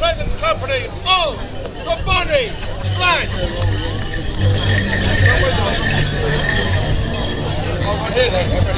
present company of the Flag. Oh, right here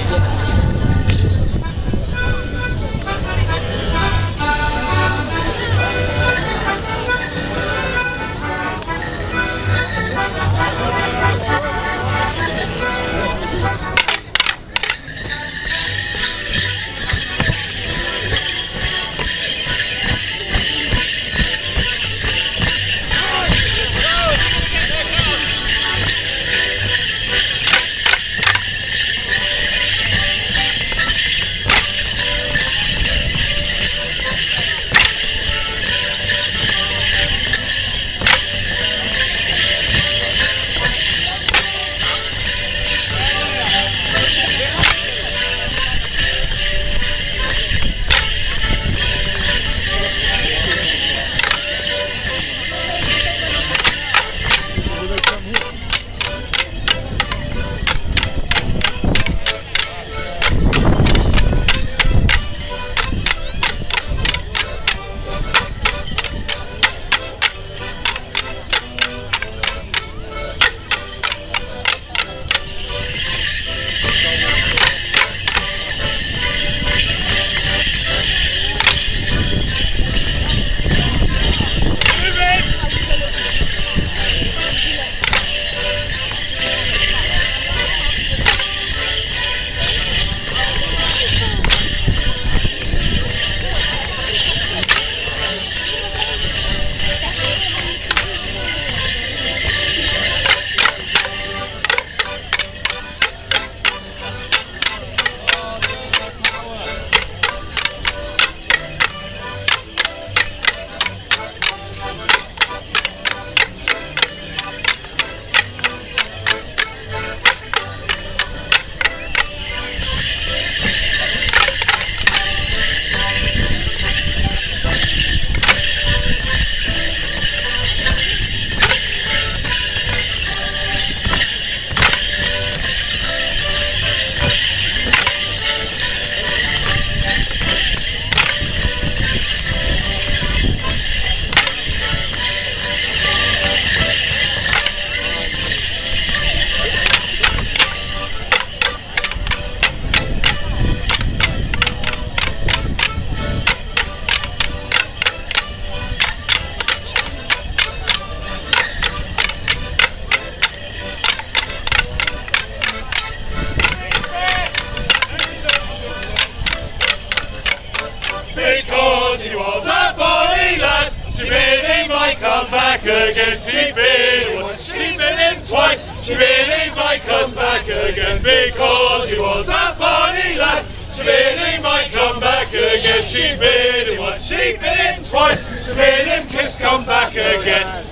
because he was a bonny lad. She really might come back again. She really was. She been him twice. She really might come back again because he was a bonny lad. She really might come back again. She been him once. She been him twice. She been him kiss come back again.